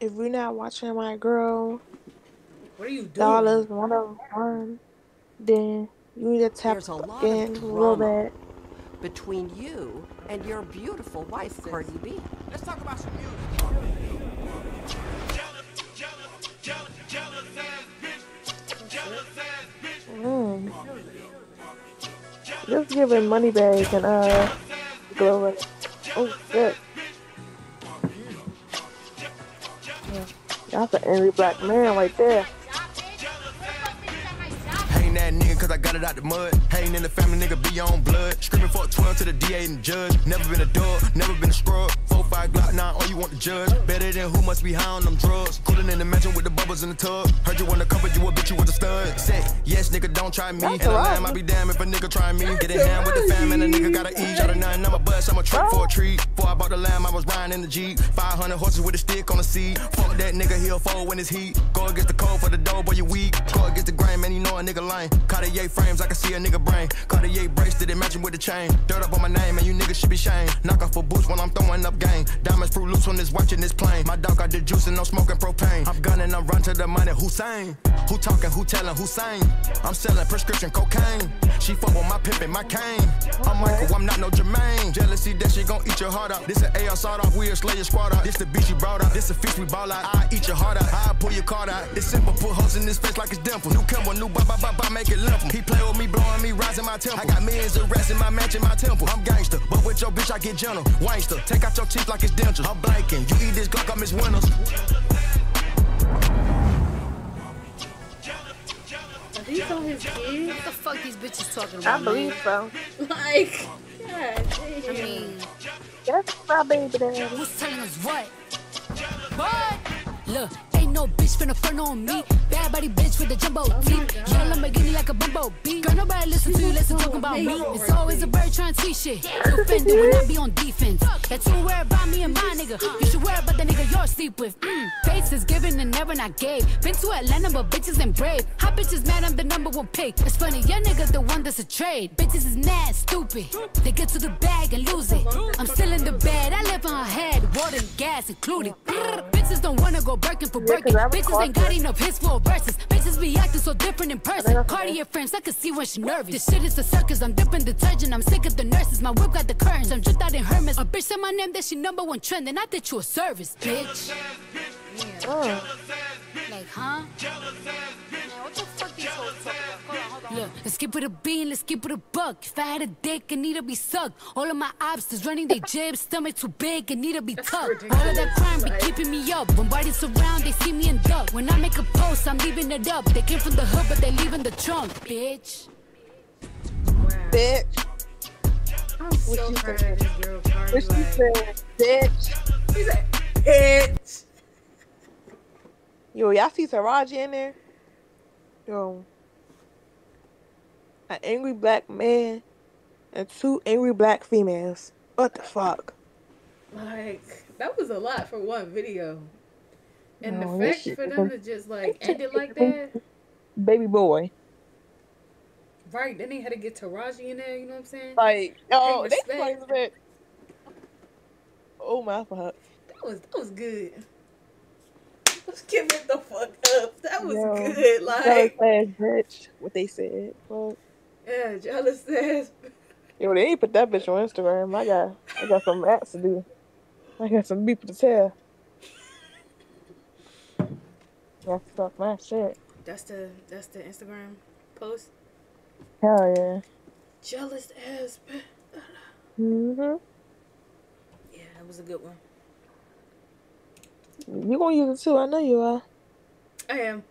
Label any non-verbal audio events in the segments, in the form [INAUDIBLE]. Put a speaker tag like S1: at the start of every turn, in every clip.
S1: if you're not watching my girl,
S2: what are you doing?
S1: dollars one of one, then you need to tap
S3: There's a lot
S1: in
S3: of
S1: a little bit.
S3: between you and your beautiful wife, Cardi B.
S4: Let's talk about some music.
S1: Mm. Just giving money bag and uh glow. Yeah. That's an angry black man right there.
S4: Cause I got it out the mud. Hating in the family, nigga be on blood. Screaming for 12 to the DA and the judge. Never been a dog, never been a scrub. 4 5 Glock 9, all you want the judge. Better than who must be high on them drugs. Cooling in the mansion with the bubbles in the tub. Heard you wanna cover you a bitch, you with a stud. Say, yes, nigga, don't try me. And
S1: That's
S4: a
S1: a
S4: lamb, I be damn if a nigga try me. Get in hand with the fam and a nigga gotta eat. Out of nine, I'm a bust, I'm a trick for a treat. Before I bought the lamb, I was riding in the Jeep. 500 horses with a stick on the seat. Fuck that nigga, he'll fold when it's heat. Go against the cold for the dough, boy, you weak. Go against the grain, man, you know a nigga lame. Cartier frames, I can see a nigga brain. Cartier bracelet, it matching with the chain. Dirt up on my name, and you niggas should be shamed. Knock off a boost when I'm throwing up game. Diamonds fruit loose when it's watching this plane. My dog got the juice and no smoking propane. I'm gunning, I'm run to the money. Hussein. Who talking, who telling, who saying? I'm selling prescription cocaine. She fuck with my pimp and my cane. I'm Michael, I'm not no Jermaine. Jealousy, that she gon' eat your heart out. This an AR sawed off, we a slayer squad out. This the beach you brought out. This a fish we ball out. I eat your heart out. I pull your card out. It's simple, put holes in this face like it's dimple. New Kimble, new ba ba ba, make it limp. He play with me, blowing me, rising my temple. I got millions of rats in my in my temple. I'm gangster, but with your bitch I get gentle. Wangster, take out your teeth like it's dentures. I'm blanking. You eat this Glock, I miss Winners.
S2: These
S5: bitches talking about?
S1: I
S5: about?
S1: believe so.
S2: Like, God
S5: man?
S2: damn.
S5: I mean,
S1: That's my baby daddy.
S5: who's telling us what? What? Look, ain't no bitch finna front on me. Bad body bitch with the jumbo teeth. Yellow Lamborghini like a bumblebee. Girl, nobody listen to you, listen talking about me. It's always a bird trying to see shit. You offended when I be on defense. That's too worried about me and my nigga. You should worry about the nigga you're sleep with. Mm. Fates is given and never not gave. Been to Atlanta, but bitches ain't brave. Hot bitches mad, I'm the number one pick. It's funny, your nigga the one that's a trade. Bitches is mad, stupid. They get to the bag and lose it. I'm still in the bed, I live in her head. Water and gas included. Bitches don't wanna go Birkin for Birkin.
S1: 'cause I was
S5: Bitches ain't got enough hits for verses. Bitches be acting so different in person. Cartier frames, I can see when she nervous. This shit is a circus, I'm dipping detergent. I'm sick of the nurses. My whip got the curtains. I'm dripped out in Hermes. A bitch said my name, that she number one trend. And I did you a service, bitch.
S1: Mm.
S5: Like, huh?
S6: What the fuck these hoes talking about? Hold on, hold on.
S5: Look, let's keep it a bean, let's keep it a buck. If I had a dick, it need to be sucked. All of my obstacles running they jibs, stomach too big, it need to be tucked. All of that crime be keeping me up. When bodies surround, they see me and duck. When I make a post, I'm leaving it up. They came from the hood, but they leaving the trunk, bitch.
S1: Bitch.
S2: I'm so
S1: you
S2: proud
S1: said?
S2: of this girl, Cardi.
S1: What she
S2: Like,
S1: said, bitch.
S2: she said, bitch.
S1: Yo, y'all see Taraji in there? Yo. An angry black man and two angry black females. What the fuck?
S2: Like, that was a lot for one video. And
S1: No,
S2: the fact
S1: shit
S2: for them to just [LAUGHS] like end it like that,
S1: Baby boy.
S2: right? Then they had to get Taraji in there. You know what I'm saying?
S1: Like, oh, they
S2: respect.
S1: plays it. Oh my fuck.
S2: That was that was good. Give it the fuck up. That was good.
S1: Jealous
S2: Like,
S1: ass bitch. What they said. Well,
S2: yeah, jealous ass.
S1: yo, they ain't put that bitch on Instagram. I got, I got some acts to do. I got some people to tell. That's stuff my shit.
S2: That's the that's the Instagram post.
S1: Hell yeah.
S2: Jealous ass.
S1: hmm
S2: Yeah, that was a good one.
S1: You gonna use it too? I know you are.
S2: I am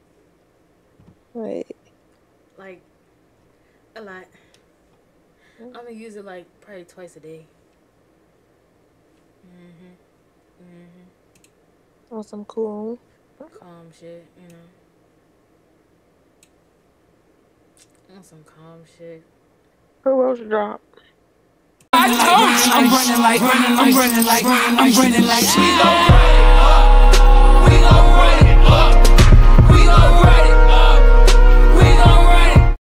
S1: Like,
S2: like a lot. I'm gonna use it like probably twice a day. Mhm. Mhm.
S1: on some cool.
S2: Calm shit, you know. On some calm shit.
S1: Who else drop?
S7: I'm running like, I'm running like, I'm running like, I'm running like she gon' run. I'm great.